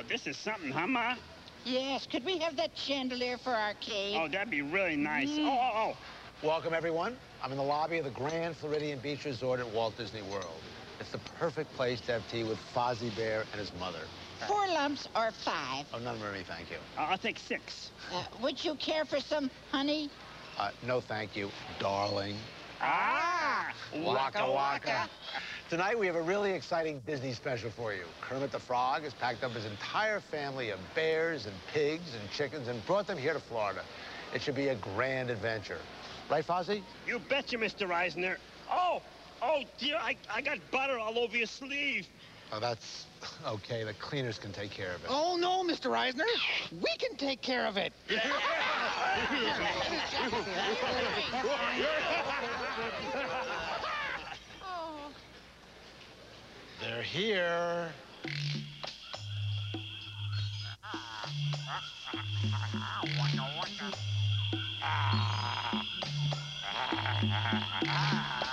Wow, this is something, huh, Ma? Yes, could we have that chandelier for our cave? Oh, that'd be really nice. Mm. Oh, oh, oh. Welcome, everyone. I'm in the lobby of the Grand Floridian Beach Resort at Walt Disney World. It's the perfect place to have tea with Fozzie Bear and his mother. Four lumps or five? Oh, none for me, thank you. Uh, I'll take six. Uh, would you care for some honey? Uh, no, thank you, darling. Ah! Waka waka. Tonight we have a really exciting Disney special for you. Kermit the Frog has packed up his entire family of bears and pigs and chickens and brought them here to Florida. It should be a grand adventure. Right, Fozzie? You betcha, Mr. Eisner. Oh, oh, dear, I, I got butter all over your sleeve. Oh, that's okay. The cleaners can take care of it. Oh, no, Mr. Eisner. We can take care of it. They're here. Ah, We've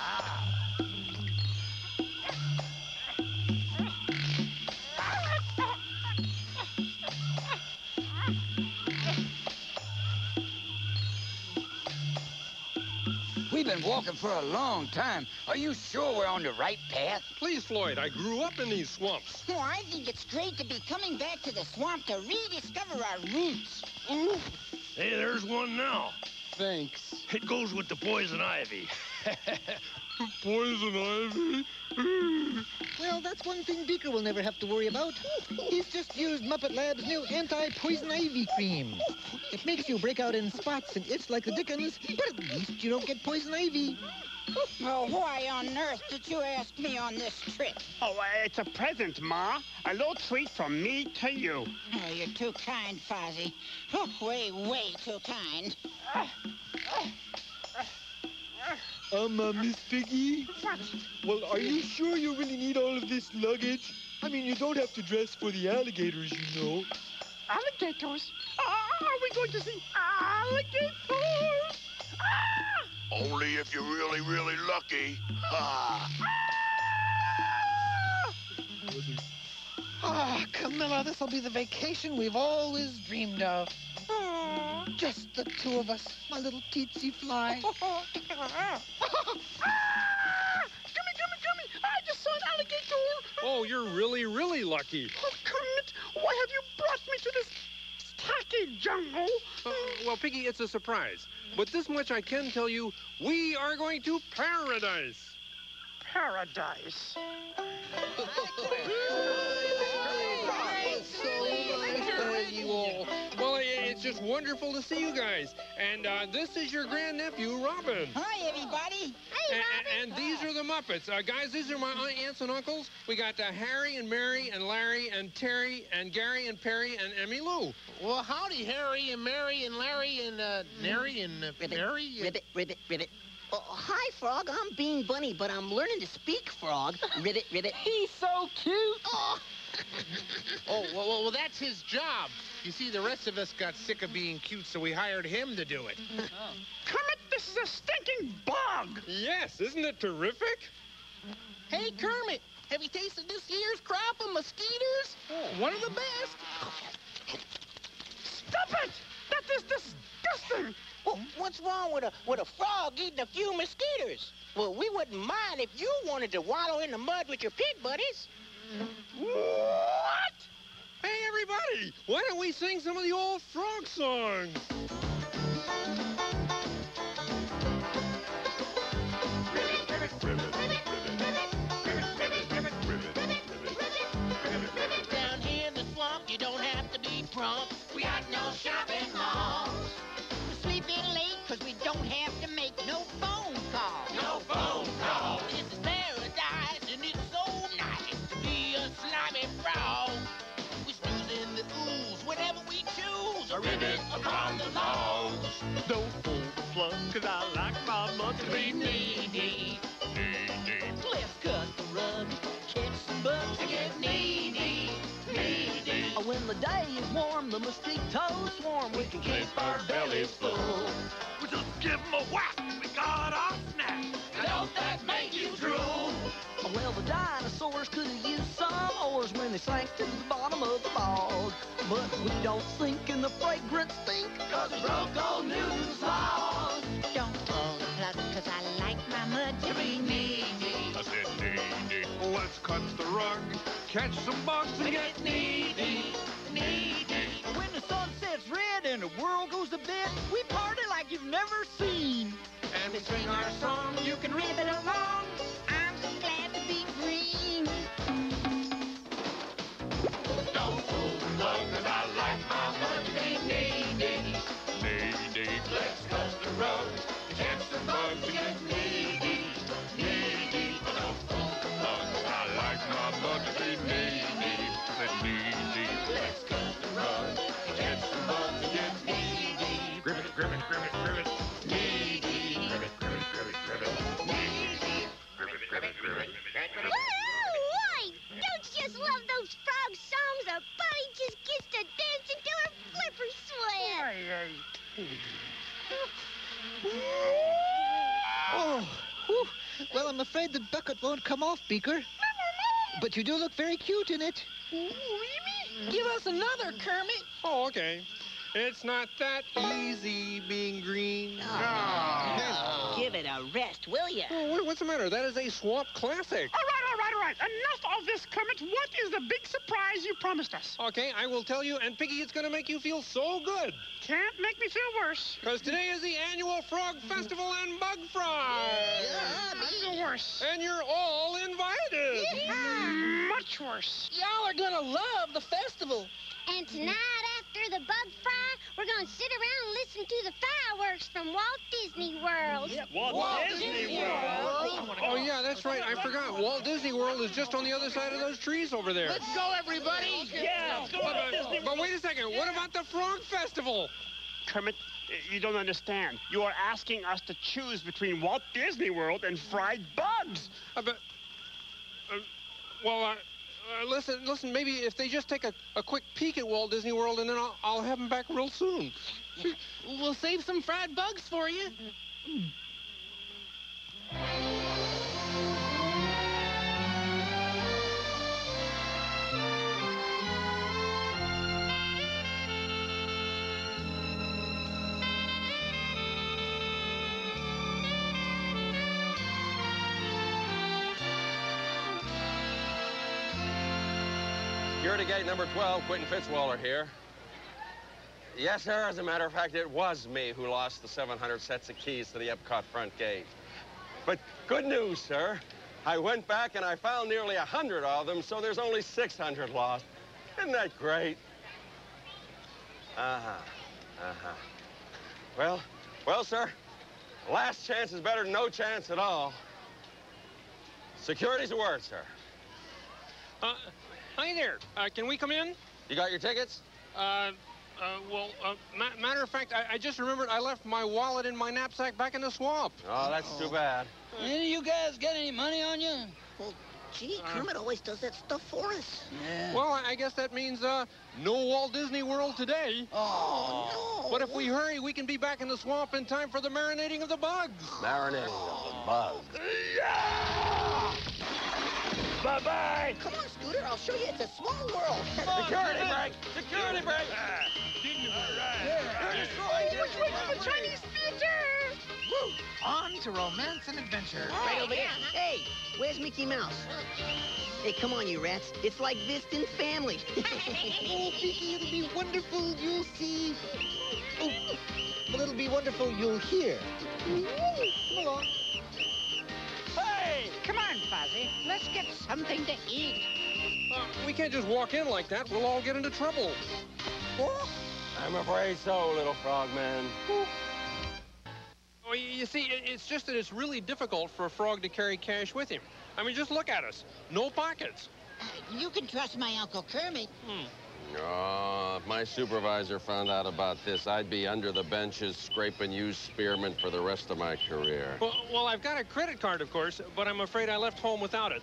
walking for a long time. Are you sure we're on the right path? Please, Floyd, I grew up in these swamps. Oh, I think it's great to be coming back to the swamp to rediscover our roots. Ooh. Hey, there's one now. Thanks. It goes with the poison ivy. poison ivy? Well, that's one thing Beaker will never have to worry about. He's just used Muppet Lab's new anti-poison ivy cream. It makes you break out in spots and itch like the dickens, but at least you don't get poison ivy. Oh, why on earth did you ask me on this trip? Oh, uh, it's a present, Ma. A little treat from me to you. Oh, you're too kind, Fozzie. Oh, way, way too kind. Um, uh, Miss Piggy? What? Well, are you sure you really need all of this luggage? I mean, you don't have to dress for the alligators, you know. Alligators? Ah, are we going to see alligators? Ah! Only if you're really, really lucky. Ah. Ah, Camilla, this'll be the vacation we've always dreamed of. Just the two of us, my little teensy fly. Gimme, gimme, gimme! I just saw an alligator! Oh, you're really, really lucky. Oh, Kermit, why have you brought me to this tacky jungle? Uh, well, Piggy, it's a surprise. But this much I can tell you, we are going to paradise. Paradise. you all. Well, i- it's just wonderful to see you guys. And uh, this is your grandnephew, Robin. Hi, everybody. A- a- And, these are the Muppets. Uh, guys, these are my aunts and uncles. We got uh, Harry and Mary and Larry and Terry and Gary and Perry and Emmy Lou. Well, howdy, Harry and Mary and Larry and uh, Nary and uh, Ribbit, Mary. ribbit, ribbit, ribbit. Oh, hi, Frog. I'm Bean Bunny, but I'm learning to speak, Frog. Ribbit, ribbit. He's so cute. Oh, Oh, well, well, well, that's his job. You see, the rest of us got sick of being cute, so we hired him to do it. Oh. Kermit, this is a stinking bug! Yes, isn't it terrific? hey, Kermit. Have you tasted this year's crop of mosquitoes? Oh. One of the best. Stop it! That is disgusting! Well, what's wrong with a with a frog eating a few mosquitoes? Well, we wouldn't mind if you wanted to wallow in the mud with your pig buddies. What? Hey, everybody, why don't we sing some of the old frog songs? Upon the logs. Don't pull the plug, cause I like my month to be knee deep. Let's cut the rug, catch some bugs to get knee deep, knee deep. Oh, when the day is warm, the mosquitoes swarm. We can Keep our bellies full. We just give 'em a whack, Well, the dinosaurs could have used some some oars when they sank to the bottom of the bog. But we don't sink in the fragrant stink, cause we broke old Newton's laws. Don't pull the plug, cause I like my mud to be needy. I said, needy. Let's cut the rug, catch some bugs and get needy. Needy. When the sun sets red and the world goes to bed, we party like you've never seen. And we sing our song, you can read it along, cut the rug, catch some bugs and get needy. Needy. Don't pull the plug, I like my mud to be needy. Said needy. Let's cut the rug, catch some bugs and get needy. Grip it, grip it, grip it, grip it. Needy. Grip it, grip it, grip it, grip it. Needy. Grip it, grip it, grip it. Why? Don't you just love those frog songs? A body just gets to dancing till her flippers sweat. Oh, whew. well, I'm afraid the bucket won't come off, Beaker. But you do look very cute in it. Give us another, Kermit. Oh, okay. It's not that easy being green. Oh, give it a rest, will ya? Oh, what- what's the matter? That is a swamp classic. All right, all right. Enough of this, Kermit. What is the big surprise you promised us? Okay, I will tell you, and Piggy, it's going to make you feel so good. Can't make me feel worse. Because today is the annual Frog Festival and Bug Fry. I'm the worse. And you're all invited. Mm, Much worse. Y'all are gonna love the festival. And tonight, after the bug fry, we're gonna sit around and listen to the fireworks from Walt Disney World. Walt, Disney World. Oh, yeah, that's right. I forgot. Walt Disney World is just on the other side of those trees over there. Let's go, everybody. Yeah, go But, on, but, but wait a second. What about the Frog Festival? Kermit, you don't understand. You are asking us to choose between Walt Disney World and fried bugs. Uh, but, uh, well, uh, uh, listen, listen. Maybe if they just take a, a quick peek at Walt Disney World, and then I'll, I'll have them back real soon. We'll save some fried bugs for you. gate number 12, Quentin Fitzwaller here. Yes, sir. As a matter of fact, it was me who lost the 700 sets of keys to the Epcot front gate. But good news, sir. I went back and I found nearly 100 of them, so there's only 600 lost. Isn't that great? Uh-huh. Uh-huh. Well, well, sir, last chance is better than no chance at all. Security's a word, sir. Uh, hi there. Uh, can we come in? You got your tickets? Uh, uh, well, uh, ma- matter of fact, I, I just remembered I left my wallet in my knapsack back in the swamp. Oh, that's too bad. Any of you guys got any money on you? Well, gee, Kermit always does that stuff for us. Yeah. Well, I I guess that means uh, no Walt Disney World today. Oh, no. But if we hurry, we can be back in the swamp in time for the marinating of the bugs. Marinating of the bugs. Bye-bye. Come on, Scooter, I'll show you. It's a small world. Security break! Security break! Ah, which way to the Chinese theater? On to romance and adventure. Right over here. Hey, where's Mickey Mouse? Hey, come on, you rats. It's like this in family. Oh, Mickey, it'll be wonderful. You'll see. Oh, well, it'll be wonderful. You'll hear. Come along. Hey, come on, Fozzie. Let's get something to eat. Uh, we can't just walk in like that. We'll all get into trouble. I'm afraid so, little frogman. Oh, you, you see, it's just that it's really difficult for a frog to carry cash with him. I mean, just look at us. No pockets. You can trust my Uncle Kermit. Oh, if my supervisor found out about this, I'd be under the benches scraping used spearmint for the rest of my career. Well, well, I've got a credit card, of course, but I'm afraid I left home without it.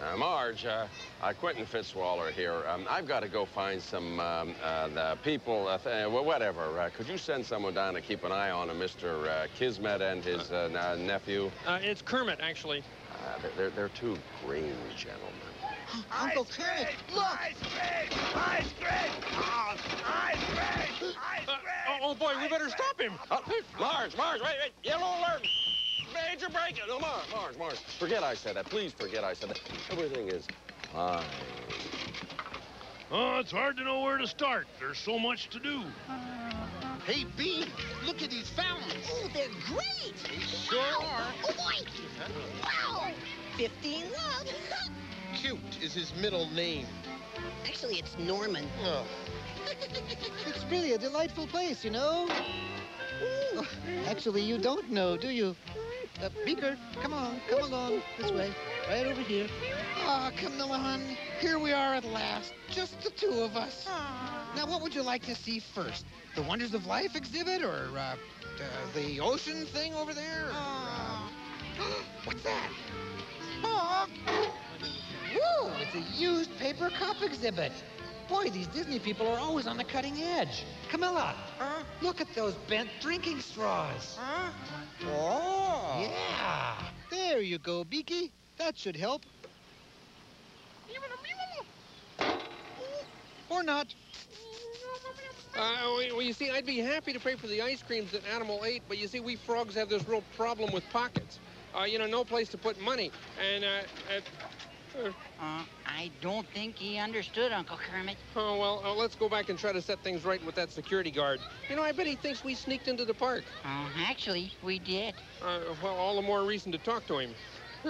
Uh, Marge, uh, uh, Quentin Fitzwaller here. Um, I've got to go find some um, uh, the people, uh, th- uh, well, whatever. Uh, could you send someone down to keep an eye on Mr. Uh, Kismet and his uh, nephew? Uh, it's Kermit, actually. Uh, they're- they're, they're two green gentlemen. Uncle Kermit, look! Ice cream! Ice cream! Oh, ice cream! Ice cream! Oh, oh, boy, we better stop him. Uh, oh, Mars, Mars, wait, wait. Yellow alert. Major break. Uh, no, Mars, Mars, Mars. Forget I said that. Please forget I said that. Everything is fine. Oh, it's hard to know where to start. There's so much to do. Hey, Bean, look at these fountains. Oh, they're great! They sure wow. are. Oh, boy! Wow! 15 love. Cute is his middle name. Actually, it's Norman. Oh. It's really a delightful place, you know. Oh, actually, you don't know, do you? Uh, Beaker, come on, come along this way, right over here. Ah, come on. Here we are at last. Just the two of us. Now, what would you like to see first? The Wonders of Life exhibit or uh, uh, the ocean thing over there? Or, uh... What's that? Oh, whoa, it's a used paper cup exhibit. Boy, these Disney people are always on the cutting edge. Camilla, huh? look at those bent drinking straws. Huh? Oh. Yeah. There you go, Beaky. That should help. Or not. Uh, well, you see, I'd be happy to pay for the ice creams that Animal ate, but you see, we frogs have this real problem with pockets. Uh, you know, no place to put money. And, uh, uh, I don't think he understood, Uncle Kermit. oh, well, uh, let's go back and try to set things right with that security guard. You know, I bet he thinks we sneaked into the park. Uh, actually, we did. Uh, well, all the more reason to talk to him.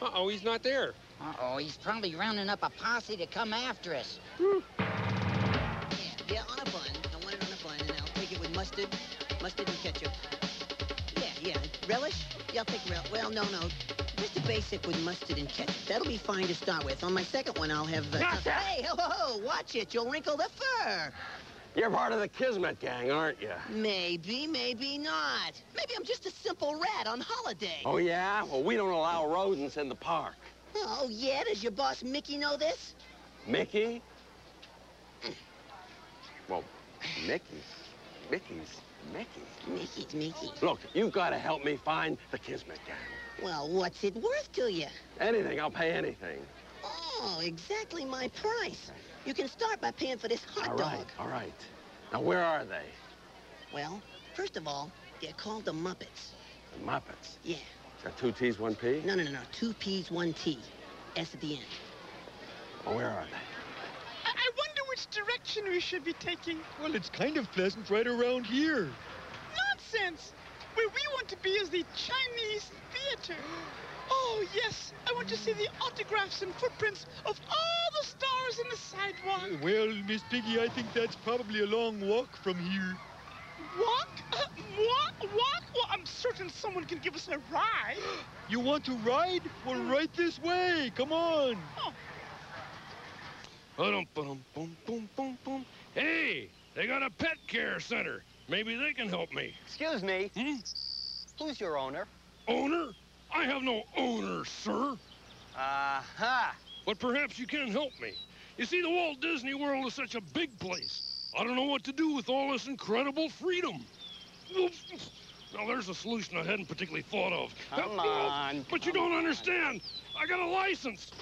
Uh-oh, he's not there. Uh-oh, he's probably rounding up a posse to come after us. Yeah, yeah, on a bun. I want it on a bun, and I'll take it with mustard, mustard and ketchup. Yeah, yeah. Relish? Yeah, I'll take relish. Well, no, no. Just a basic with mustard and ketchup. That'll be fine to start with. On my second one, I'll have... Uh, Gotcha! Hey, ho, ho, ho, watch it. You'll wrinkle the fur. You're part of the Kismet gang, aren't you? Maybe, maybe not. Maybe I'm just a simple rat on holiday. Oh, yeah? Well, we don't allow rodents in the park. Oh, yeah? Does your boss Mickey know this? Mickey? Well, Mickey. Mickey's Mickey. Mickey's Mickey. Look, you've got to help me find the Kismet gang. Well, what's it worth to you? Anything, I'll pay anything. Oh, exactly my price. You can start by paying for this hot All dog. right, all right. Now, where are they? Well, first of all, they're called the Muppets. The Muppets. Yeah. Is that two T's, one P? No, no, no, no. Two P's, one T. S at the end. Well, where are they? I, I wonder which direction we should be taking. Well, it's kind of pleasant right around here. Nonsense! Where we want to be is the Chinese theater. Oh, yes. I want to see the autographs and footprints of all the stars in the sidewalk. Well, Miss Piggy, I think that's probably a long walk from here. Walk? Uh, walk? Walk? Well, I'm certain someone can give us a ride. You want to ride? Well, right this way. Come on. Ba-dum, Hey, they got a pet care center. Maybe they can help me. Excuse me. Hmm? Who's your owner? Owner? I have no owner, sir. Aha. But perhaps you can help me. You see, the Walt Disney World is such a big place. I don't know what to do with all this incredible freedom. Now, there's a solution I hadn't particularly thought of. Come on, But you don't understand. I got a license.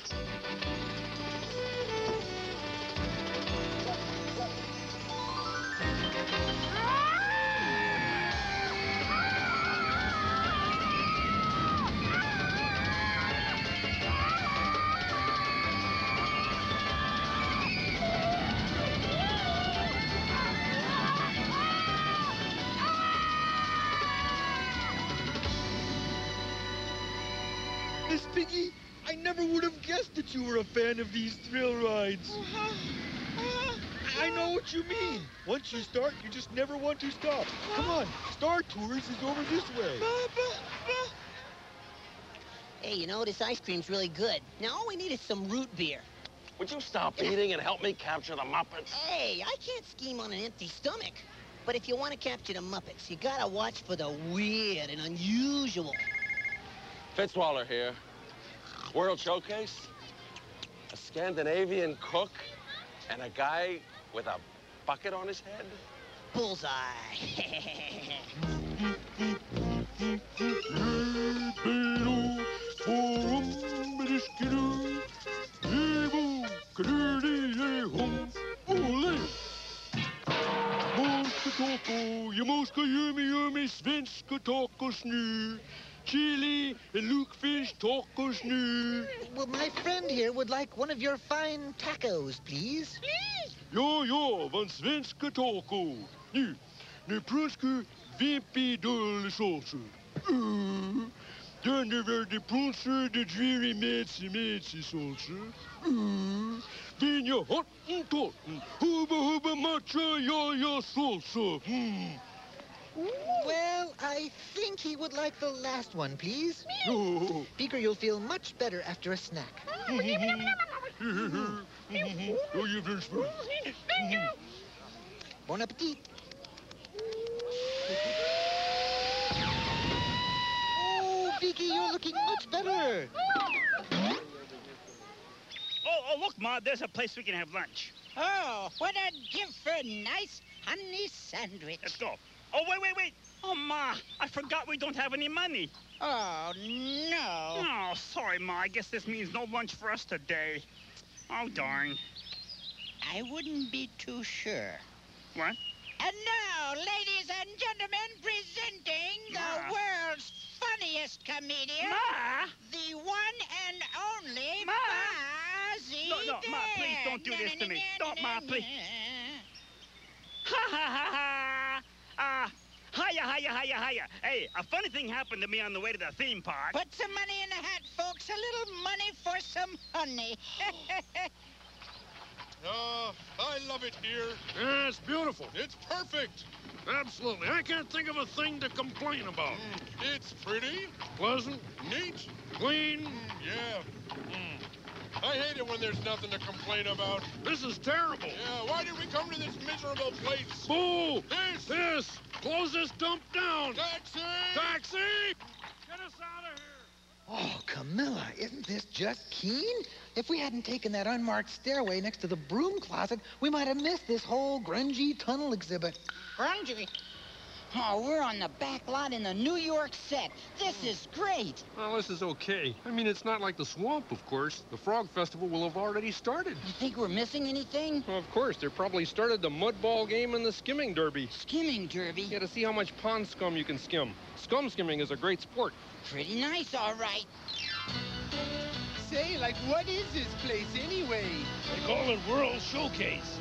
Never would have guessed that you were a fan of these thrill rides. Oh, I know what you mean. Once you start, you just never want to stop. Come on, Star Tours is over this way. Hey, you know, this ice cream's really good. Now, all we need is some root beer. Would you stop eating and help me capture the Muppets? Hey, I can't scheme on an empty stomach. But if you want to capture the Muppets, you gotta watch for the weird and unusual. Fitzwaller here. World Showcase, a Scandinavian cook, and a guy with a bucket on his head? Bullseye. Svenska. Chili and lukefish tacos nu. Well, my friend here would like one of your fine tacos, please. Please? Ja, ja, van svenska taco. Nu, nu prunske vimpi dulle sauce. Uh, dan er weer de prunser de dreary metsi metsi sauce. Ben je hot en tot. Hubba hubba matcha ja ja salsa. Hmm. Well, I think he would like the last one, please. Beaker, you'll feel much better after a snack. Oh. Bon appetit. Oh, Beaky, you're looking much better. Oh, oh, look, Ma, there's a place we can have lunch. Oh, what I'd give for a nice honey sandwich. Let's go. Oh, wait, wait, wait. Oh, Ma, I forgot we don't have any money. Oh, no. Oh, sorry, Ma. I guess this means no lunch for us today. Oh, darn. I wouldn't be too sure. What? And now, ladies and gentlemen, presenting the world's funniest comedian, Ma! the one and only Ma. Fozzie No, no, Ma, please don't do this to me. Don't, Ma, please. Ha, ha, ha, ha. Ah, hiya, hiya, hiya, hiya. Hey, a funny thing happened to me on the way to the theme park. Put some money in the hat, folks. A little money for some honey. Oh, I love it here. Yeah, it's beautiful. It's perfect. Absolutely. I can't think of a thing to complain about. Mm. It's pretty, pleasant, neat, clean. Mm, yeah. Mm. I hate it when there's nothing to complain about. This is terrible. Yeah, why did we come to this miserable place? Boo! This! This! Close this dump down! Taxi! Taxi! Get us out of here! Oh, Camilla, isn't this just keen? If we hadn't taken that unmarked stairway next to the broom closet, we might have missed this whole grungy tunnel exhibit. Grungy. Oh, we're on the back lot in the New York set. This is great. Well, this is okay. I mean, it's not like the swamp, of course. The Frog Festival will have already started. You think we're missing anything? Well, of course, they probably started the mud ball game and the skimming derby. Skimming derby? Yeah, to see how much pond scum you can skim. Scum skimming is a great sport. Pretty nice, all right. Say, like, what is this place anyway? They call it World Showcase.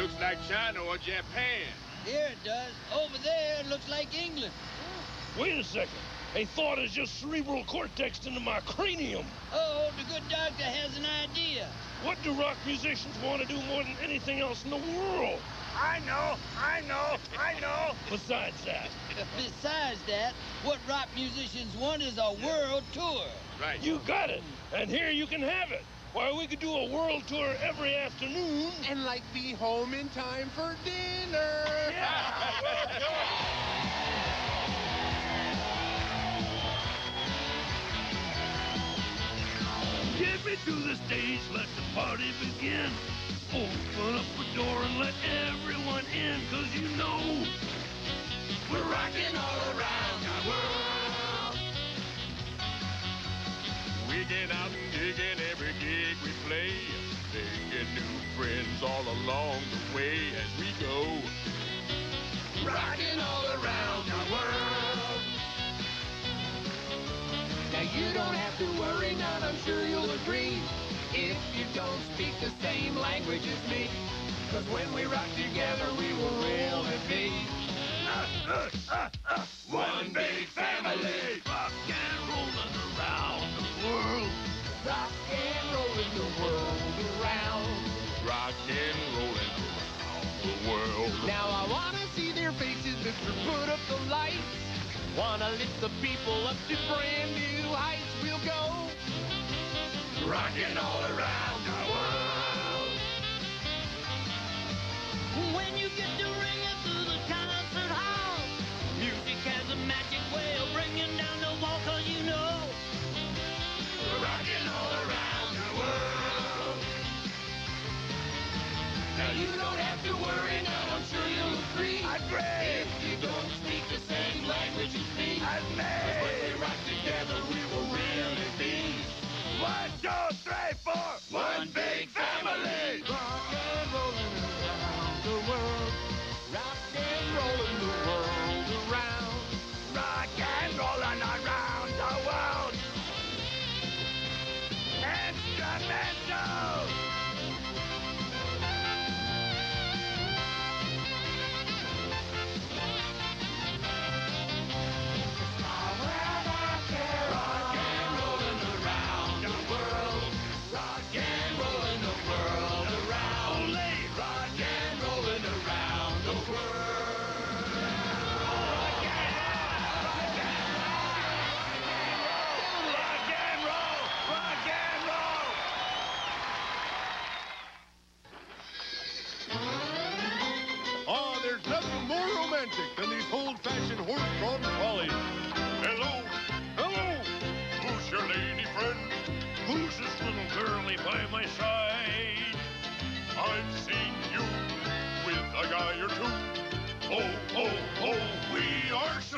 Looks like China or Japan. Here it does. Over there, it looks like England. Wait a second. A thought is just cerebral cortex into my cranium. Oh, the good doctor has an idea. What do rock musicians want to do more than anything else in the world? I know, I know, I know. Besides that. Besides that, what rock musicians want is a world tour. Right. You got it. And here you can have it. Why, we could do a world tour every afternoon. And, like, be home in time for dinner. Get me to the stage, let the party begin. Open up the door and let everyone in, cause you know we're rocking all around the world. We get out digging every gig we play. Making new friends all along the way as we go. Rocking all around the world. Now you don't have to worry none, I'm sure you'll agree. If you don't speak the same language as me. Cause when we rock together, we will really be. One big family. Rock and rolling around world. Rock and rolling the world around. Rock and rolling around the world. Now I wanna see their faces, Mister. Put up the lights. Wanna lift the people up to brand new heights. We'll go. Rocking all around the world. When you get to ringing you don't have to worry now, I'm sure you'll agree. I Agree. If you don't speak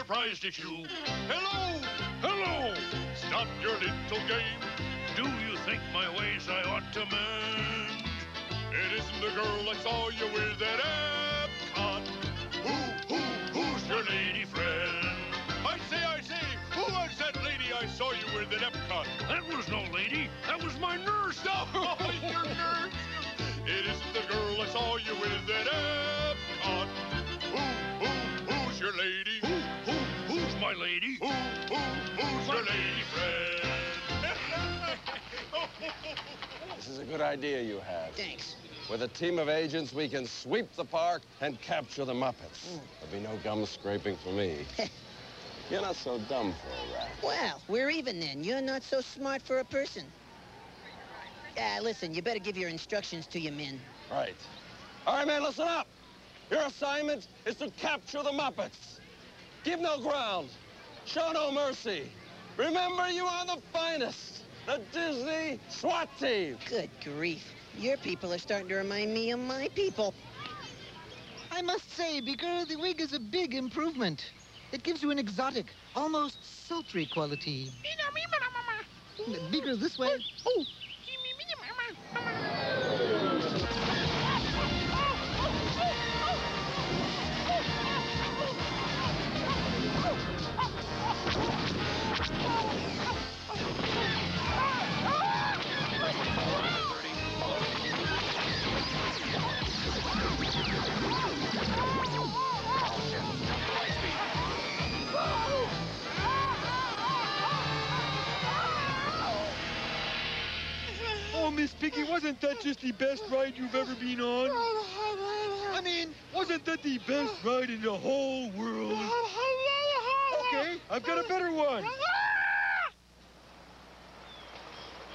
surprised at you. Hello, hello. Stop your little game. Do you think my ways I ought to mend? It isn't the girl I saw you with at Epcot. Who, who, who's your lady friend? I say, I say, who was that lady I saw you with at Epcot? That was no lady. That was my nurse. No, oh, your nurse. It isn't the girl I saw you with at Epcot. Who, who, who's your lady? Who, who, who's my lady? Who, who, who's your lady friend? This is a good idea you have. Thanks. With a team of agents, we can sweep the park and capture the Muppets. There'll be no gum scraping for me. You're not so dumb for a rat. Well, we're even then. You're not so smart for a person. Ah, listen, you better give your instructions to your men. Right. All right, man, listen up. Your assignment is to capture the Muppets. Give no ground. Show no mercy. Remember, you are the finest. The Disney SWAT team. Good grief. Your people are starting to remind me of my people. I must say, Beaker, the wig is a big improvement. It gives you an exotic, almost sultry quality. Beaker, this way. Oh, Oh, that just the best ride you've ever been on? I mean, wasn't that the best ride in the whole world? Okay, I've got a better one.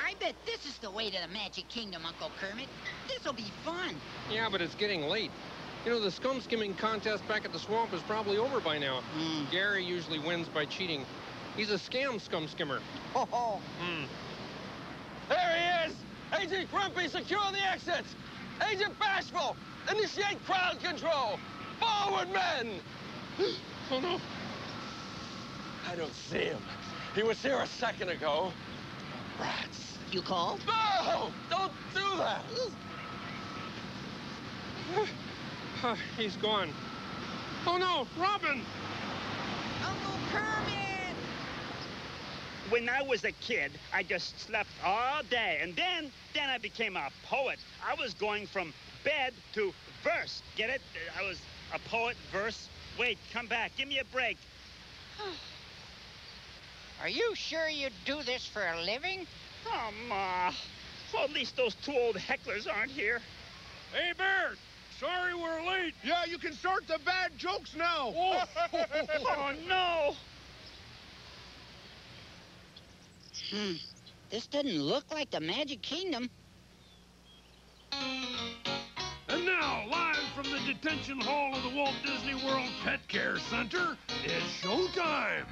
I bet this is the way to the Magic Kingdom, Uncle Kermit. This'll be fun. Yeah, but it's getting late. You know, the scum skimming contest back at the swamp is probably over by now. Gary usually wins by cheating. He's a scam scum skimmer. Ho ho. Hmm. There he is! Agent Grumpy, secure the exits! Agent Bashful, initiate crowd control! Forward, men! oh, no. I don't see him. He was here a second ago. Rats. You called? No! Don't do that! He's gone. Oh, no, Robin! Uncle Kermit! When I was a kid, I just slept all day, and then, then I became a poet. I was going from bed to verse. Get it? I was a poet, verse. Wait, come back. Give me a break. Are you sure you do this for a living? Oh, Ma. Well, at least those two old hecklers aren't here. Hey, Bear! Sorry we're late. Yeah, you can start the bad jokes now. Oh, oh no! Hmm. This doesn't look like the Magic Kingdom. And now, live from the detention hall of the Walt Disney World Pet Care Center, it's showtime.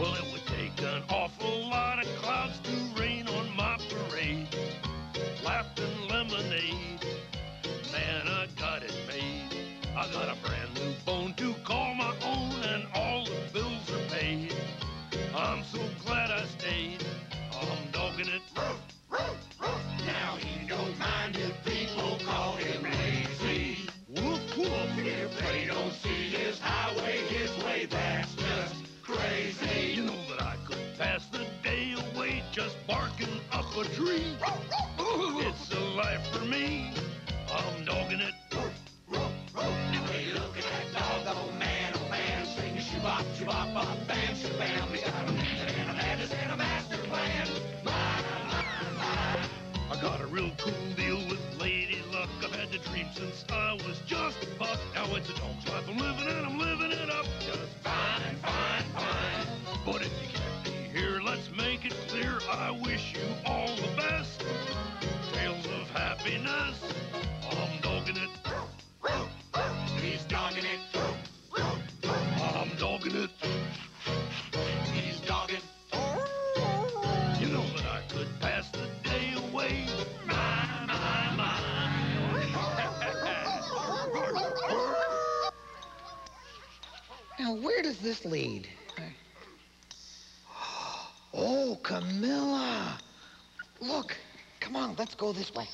Well, it would take an awful lot so glad I stayed. I'm dogging it. Now he don't mind if people call him lazy. Woof, woof. If they don't see his highway his way, that's just crazy. You know that I could pass the day away just barking up a tree. It's a life for me. I'm dogging it. Sing shabop, bop, bam, shabam. He's got a method and a madness and a master plan. My, my, my. I got a real cool deal with Lady Luck. I've had the dream since I was just a pup. Now it's a dog's life I'm living and I'm living it up. Just Fine, fine, fine. But if you can't be here, let's make it clear. I wish you all this way.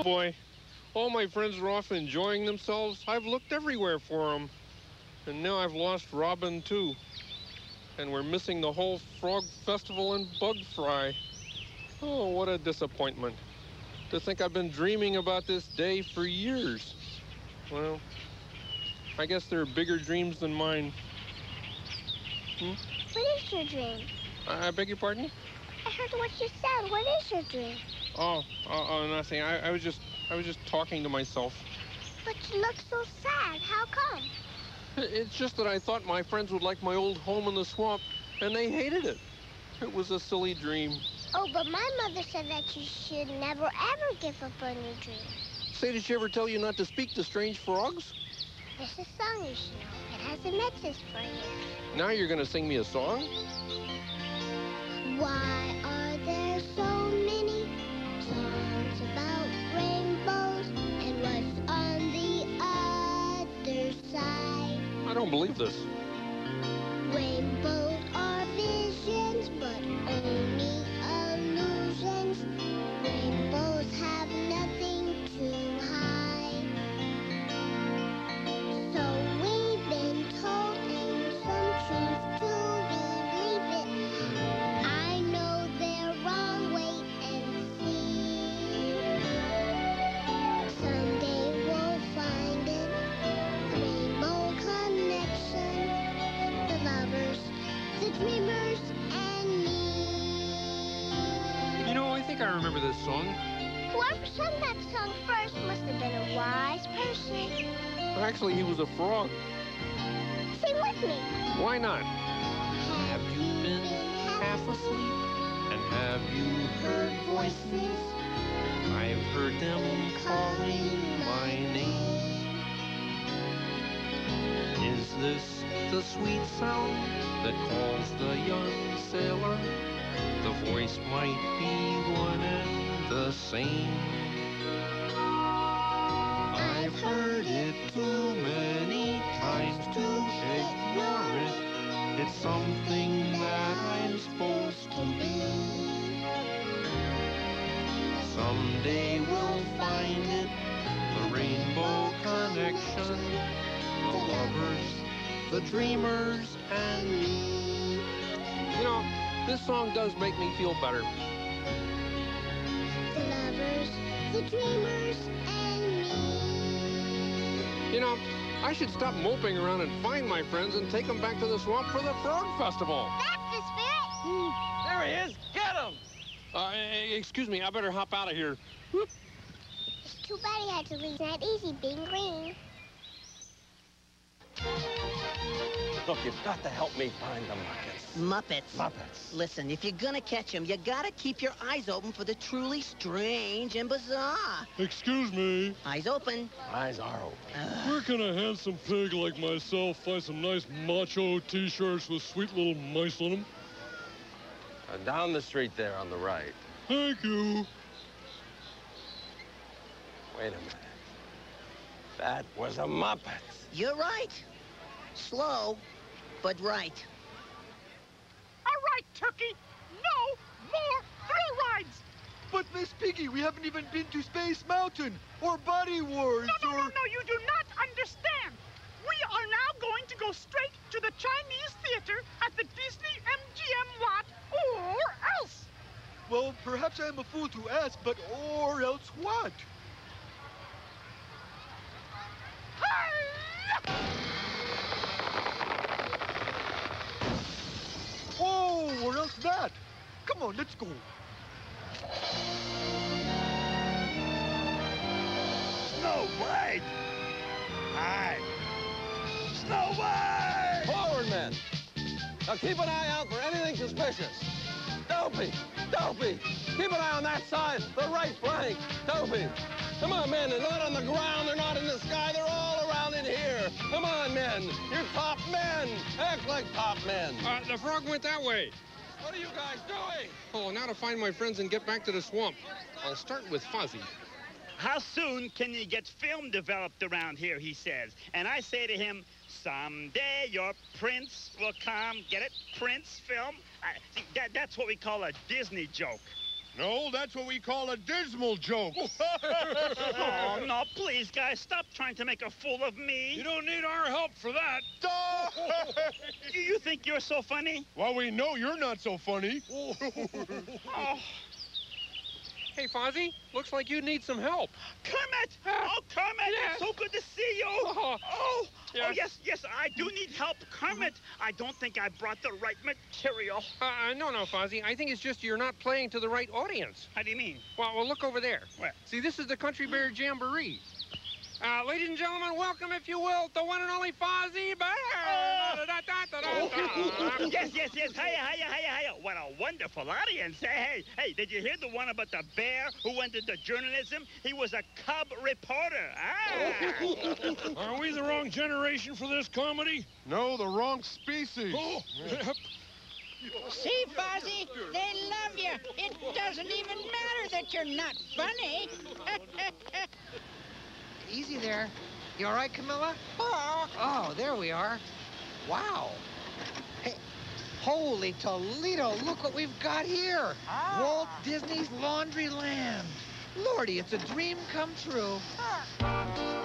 Oh boy, all my friends are off enjoying themselves. I've looked everywhere for them. And now I've lost Robin too. And we're missing the whole Frog Festival and Bug Fry. Oh, what a disappointment. To think I've been dreaming about this day for years. Well, I guess there are bigger dreams than mine. Hmm? What is your dream? I, I beg your pardon? I heard what you said. What is your dream? Oh, oh, oh nothing. I, I was just, I was just talking to myself. But you look so sad. How come? It's just that I thought my friends would like my old home in the swamp, and they hated it. It was a silly dream. Oh, but my mother said that you should never ever give up on your dream. Say, did she ever tell you not to speak to strange frogs? There's a song you should know. It has a message for you. Now you're gonna sing me a song? Why are there so many songs about rainbows and what's on the other side? I don't believe this. Rainbows are visions, but only illusions. Rainbows have nothing I remember this song. Whoever sang that song first must have been a wise person. Actually, he was a frog. Sing with me. Why not? Have you been half asleep? And have you heard voices? I've heard them calling my name. Is this the sweet sound that calls the young sailor? The voice might be one and the same. I've heard it too many times to ignore it. It's something that I'm supposed to be. Someday we'll find it, the rainbow connection, the lovers, the dreamers, and me. You know, this song does make me feel better. The lovers, the dreamers, and me. You know, I should stop moping around and find my friends and take them back to the swamp for the Frog Festival. That's the spirit. There he is. Get him. Uh, excuse me, I better hop out of here. It's too bad he had to leave. It's not easy being green. Look, you've got to help me find the Muppets. Muppets. Muppets. Listen, if you're gonna catch them, you gotta keep your eyes open for the truly strange and bizarre. Excuse me. Eyes open. Eyes are open. Where can a handsome pig like myself find some nice macho t-shirts with sweet little mice on them? Uh, down the street there on the right. Thank you. Wait a minute. That was a Muppet. You're right. Slow, but right. All right, Turkey. No more thrill rides. But Miss Piggy, we haven't even been to Space Mountain or Body Wars No, no, or. no, no, you do not understand. We are now going to go straight to the Chinese theater at the Disney MGM lot, or else. Well, perhaps I am a fool to ask, but or else what? Oh, Where else that. Come on, let's go. Snow White! Aye. Snow White! Forward, men. Now keep an eye out for anything suspicious. Dopey! Dopey! Keep an eye on that side, the right flank. Dopey! Come on, men. They're not on the ground. They're not in the sky. They're all around in here. Come on, men. You're top men. Act like top men. Uh, the frog went that way. What are you guys doing? Oh, now to find my friends and get back to the swamp. I'll start with Fozzie. How soon can you get film developed around here, he says. And I say to him, someday your prince will come. Get it? Prince film? I, see, that, that's what we call a Disney joke. No, that's what we call a dismal joke. oh, no, please, guys, stop trying to make a fool of me. You don't need our help for that. Do you think you're so funny? well, we know you're not so funny. Oh, Hey, Fozzie, looks like you need some help. Kermit! Ah, oh, Kermit! Yes. So good to see you! Oh, Oh, oh, yes. yes, yes, I do need help. Kermit, mm-hmm. I don't think I brought the right material. Uh, uh, no, no, Fozzie. I think it's just you're not playing to the right audience. How do you mean? Well, well look over there. Where? See, this is the Country Bear Jamboree. Uh, ladies and gentlemen, welcome, if you will, the one and only Fozzie Bear. Oh, yes, yes, yes. Hiya, hiya, hiya, hiya. What a wonderful audience. Hey, hey, hey, did you hear the one about the bear who went into journalism? He was a cub reporter. Ah. Are we the wrong generation for this comedy? No, the wrong species. Oh, See, Fozzie? They love you. It doesn't even matter that you're not funny. Easy there. You all right, Camilla? Oh, there we are. Wow. Hey, holy Toledo, look what we've got here. Ah. Walt Disney's Laundryland. Lordy, it's a dream come true. Love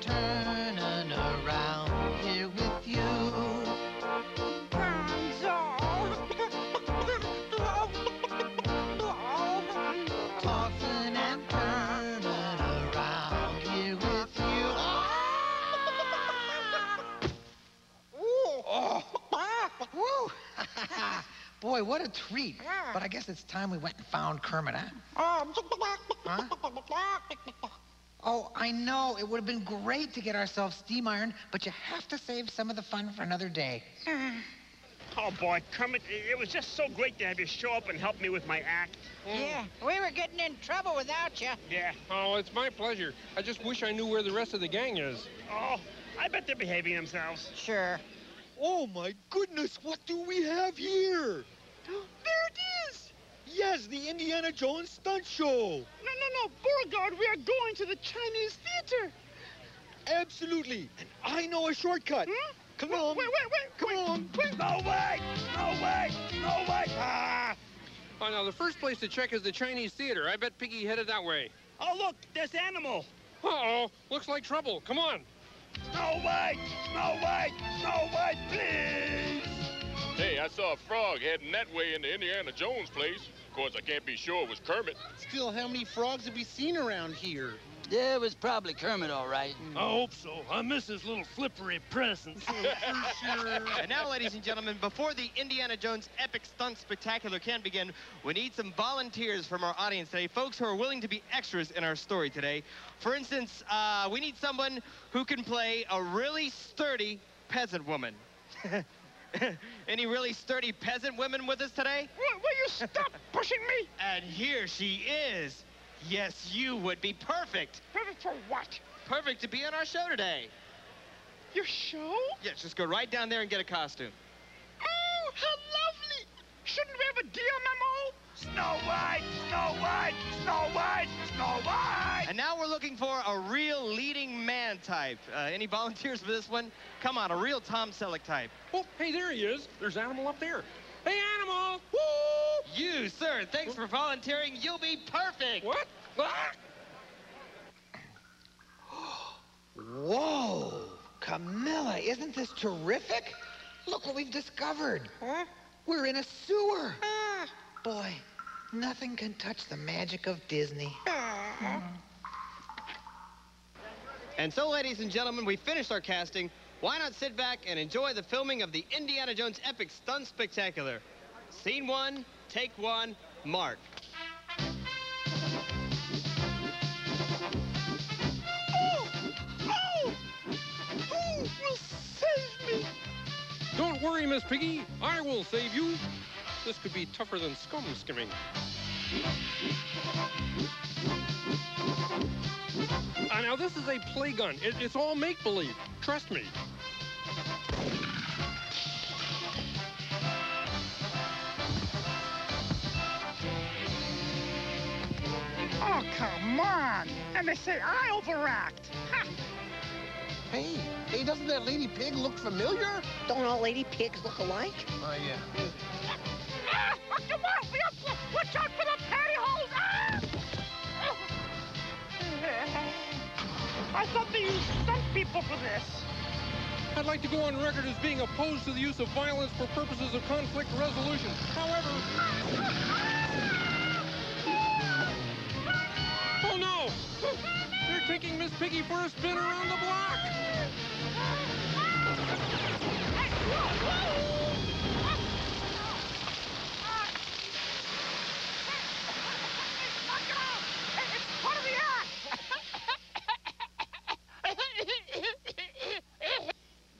turning around here with you. Tossing and turning around here with you. Woo! Boy, what a treat. But I guess it's time we went and found Kermit, huh? Huh? Oh, I know. It would have been great to get ourselves steam ironed, but you have to save some of the fun for another day. Oh, boy, Kermit, it was just so great to have you show up and help me with my act. yeah, we were getting in trouble without you. Yeah. Oh, it's my pleasure. I just wish I knew where the rest of the gang is. Oh, I bet they're behaving themselves. Sure. Oh, my goodness, what do we have here? There it is! Yes, the Indiana Jones stunt show. No, no, no, Beauregard, we are going to the Chinese theater. Absolutely. And I know a shortcut. Hmm? Come Wait, on. wait, wait, wait. Come on. No way! No way! No way! Ah! Oh, now, the first place to check is the Chinese theater. I bet Piggy headed that way. Oh, look, this Animal. Uh-oh, looks like trouble. Come on. No way! No way! No way, please! Hey, I saw a frog heading that way into Indiana Jones' place. Of course, I can't be sure it was Kermit. Still, how many frogs have we seen around here? Yeah, it was probably Kermit, all right. I hope so. I miss his little flippery presence. sure. And now, ladies and gentlemen, before the Indiana Jones Epic Stunt Spectacular can begin, we need some volunteers from our audience today, folks who are willing to be extras in our story today. For instance, uh, we need someone who can play a really sturdy peasant woman. Any really sturdy peasant women with us today? Will, will you stop pushing me? And here she is. Yes, you would be perfect. Perfect for what? Perfect to be on our show today. Your show? Yes, just go right down there and get a costume. Oh, how lovely! Shouldn't we have a deal memo? Snow White! Snow White! Snow White! Snow White! And now we're looking for a real leading man type. Uh, any volunteers for this one? Come on, a real Tom Selleck type. Oh, hey, there he is. There's Animal up there. Hey, Animal! Woo! You, sir, thanks for volunteering. You'll be perfect. What? Ah! Whoa! Camilla, isn't this terrific? Look what we've discovered. Huh? We're in a sewer. Boy, nothing can touch the magic of Disney. And so, ladies and gentlemen, we finished our casting. Why not sit back and enjoy the filming of the Indiana Jones Epic Stunt Spectacular? Scene one, take one, mark. Oh! Oh! Who will save me? Don't worry, Miss Piggy. I will save you. This could be tougher than scum skimming. Uh, now, this is a play gun. It, it's all make-believe. Trust me. Oh, come on. And they say I overact. Ha! Hey, hey, doesn't that lady pig look familiar? Don't all lady pigs look alike? Oh, yeah. Ah, oh, come on. Watch out for the pantyhose. Ah! I thought they used stunt people for this. I'd like to go on record as being opposed to the use of violence for purposes of conflict resolution. However... Oh, no! They're taking Miss Piggy for a spin around the block!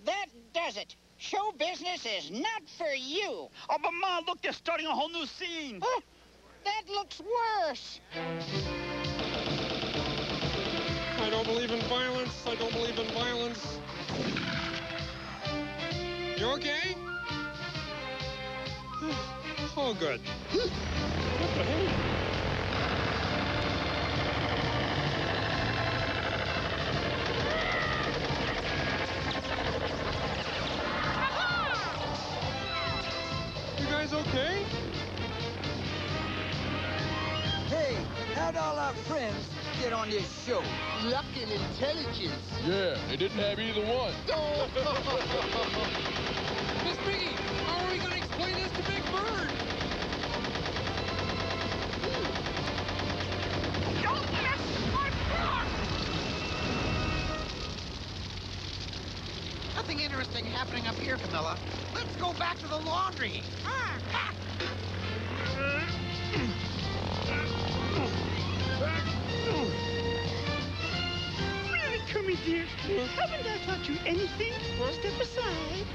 That does it. Show business is not for you. Oh, but Mom, look, they're starting a whole new scene. Huh? That looks worse. I don't believe in violence. I don't believe in violence. You okay? Oh, good. What the hell? Guys okay? Hey, how'd all our friends get on this show? Luck and intelligence. Yeah, they didn't have either one. Miss Piggy, how are we going to explain this to Big Bird? Nothing interesting happening up here, Camilla. Let's go back to the laundry. Really, Kermit dear, haven't I taught you anything? Step aside.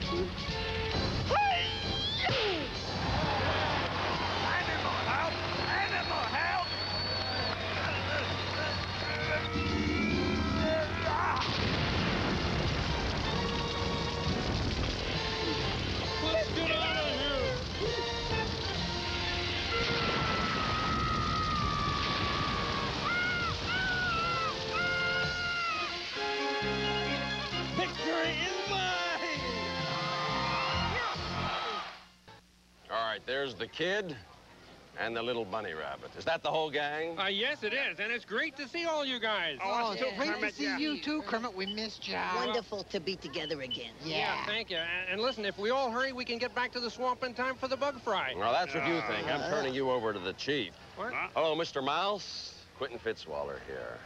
Kid and the little bunny rabbit. Is that the whole gang? Uh, yes, it is, and it's great to see all you guys. Oh, it's too, great to see yeah. you too, Kermit. We missed you. Wonderful to be together again. Yeah, thank you. And, and listen, if we all hurry, we can get back to the swamp in time for the bug fry. Well, that's what you think. I'm turning you over to the chief. What? Hello, Mr. Mouse. Quentin Fitzwaller here.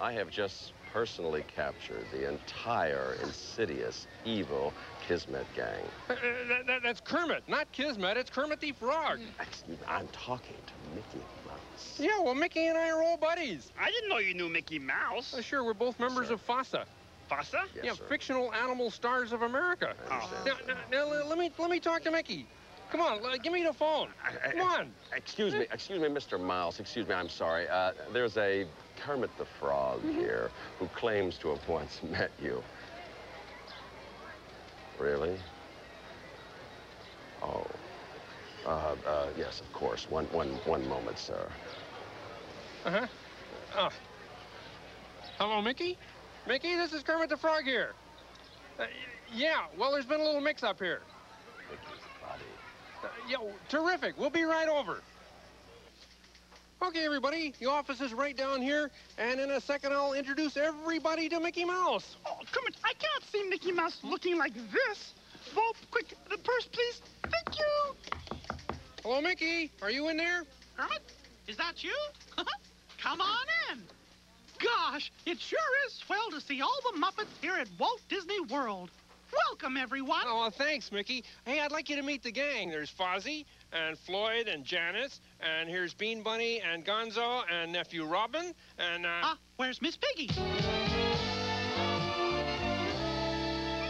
I have just personally captured the entire insidious, evil Kismet gang. Uh, uh, that, that- that's Kermit, not Kismet. It's Kermit the Frog. Excuse me, I'm talking to Mickey Mouse. Yeah, well, Mickey and I are old buddies. I didn't know you knew Mickey Mouse. Uh, sure, we're both members Sir. of FASA. Fassa? Yes, yeah, sir. fictional animal stars of America. I understand, Now, now, now, let me let me talk to Mickey. Come on, l- give me the phone. I- I- Come on. Excuse me, excuse me, Mr. Miles. Excuse me, I'm sorry. Uh, there's a Kermit the Frog here who claims to have once met you. Really? Oh. Uh, uh, yes, of course. One, one, one moment, sir. Uh huh. Oh. Hello, Mickey? Mickey, this is Kermit the Frog here. Uh, yeah, well, there's been a little mix-up here. Yeah, terrific. We'll be right over. Okay, everybody, the office is right down here, and in a second I'll introduce everybody to Mickey Mouse. Oh, Kermit, I can't see Mickey Mouse looking like this. Bob, quick, the purse, please. Thank you. Hello, Mickey. Are you in there? Kermit, is that you? Come on in. Gosh, it sure is swell to see all the Muppets here at Walt Disney World. Welcome, everyone. Oh, thanks, Mickey. Hey, I'd like you to meet the gang. There's Fozzie and Floyd and Janice, and here's Bean Bunny and Gonzo and nephew Robin, and, uh... Ah, where's Miss Piggy?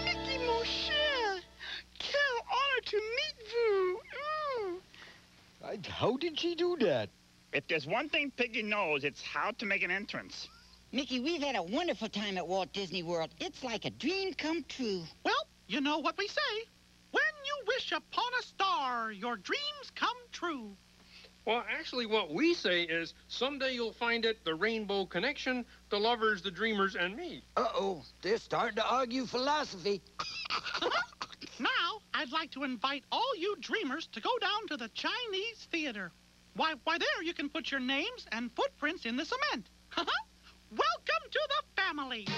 Mickey, mon cher. Quel honor to meet you. Mm. How did she do that? If there's one thing Piggy knows, it's how to make an entrance. Mickey, we've had a wonderful time at Walt Disney World. It's like a dream come true. Well, you know what we say. When you wish upon a star, your dreams come true. Well, actually, what we say is someday you'll find it the rainbow connection, the lovers, the dreamers, and me. Uh-oh, they're starting to argue philosophy. now, I'd like to invite all you dreamers to go down to the Chinese theater. Why, why there you can put your names and footprints in the cement. Welcome to the family.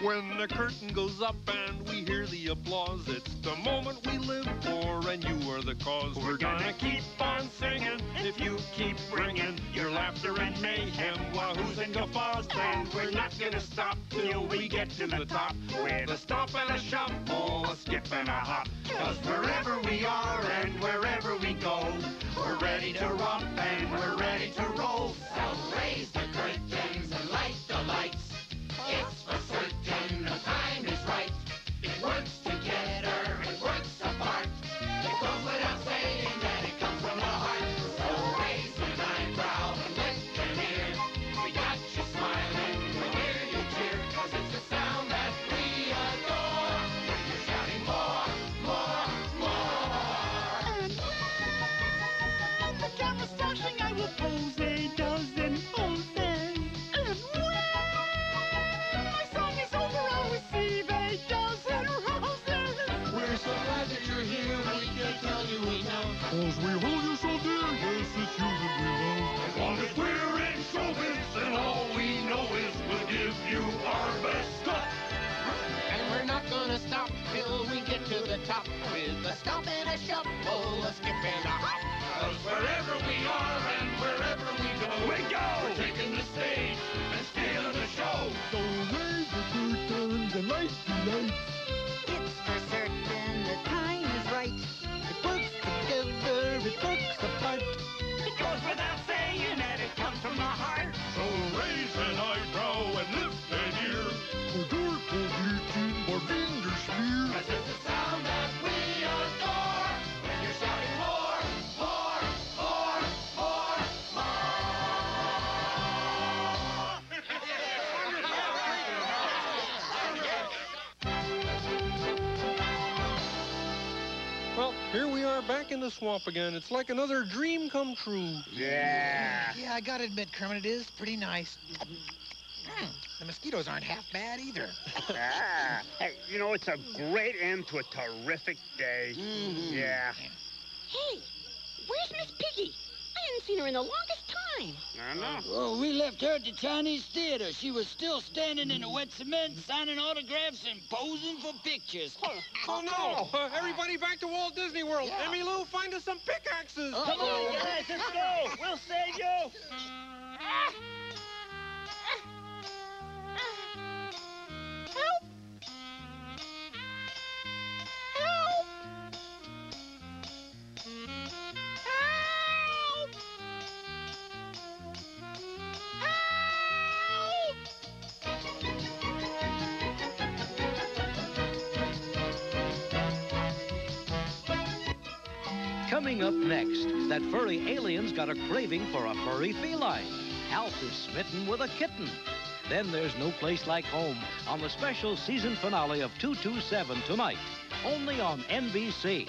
When the curtain goes up and we hear the applause, it's the moment we live for, and you are the cause. We're gonna keep on singing if you keep bringing your laughter and mayhem, wahoos and guffaws. And we're not gonna stop till we get to the top with a stomp and a shuffle, a skip and a hop. Cause wherever we are and wherever we go, we're ready to romp and we're ready here we are back in the swamp again. It's like another dream come true. Yeah. Yeah, I gotta admit, Kermit, it is pretty nice. Hmm, the mosquitoes aren't half bad either. Ah. Hey, you know, it's a great end to a terrific day. Mm-hmm. Yeah. Hey, where's Miss Piggy? I hadn't seen her in the longest time. I know. Well, we left her at the Chinese theater. She was still standing in the wet cement, signing autographs and posing for pictures. Oh, no! Uh, everybody back to Walt Disney World. Emmy Lou, find us some pickaxes. Come on, guys, let's go. We'll save you. Coming up next, that furry alien's got a craving for a furry feline. Alf is smitten with a kitten. Then there's No Place Like Home on the special season finale of 227 tonight, only on NBC.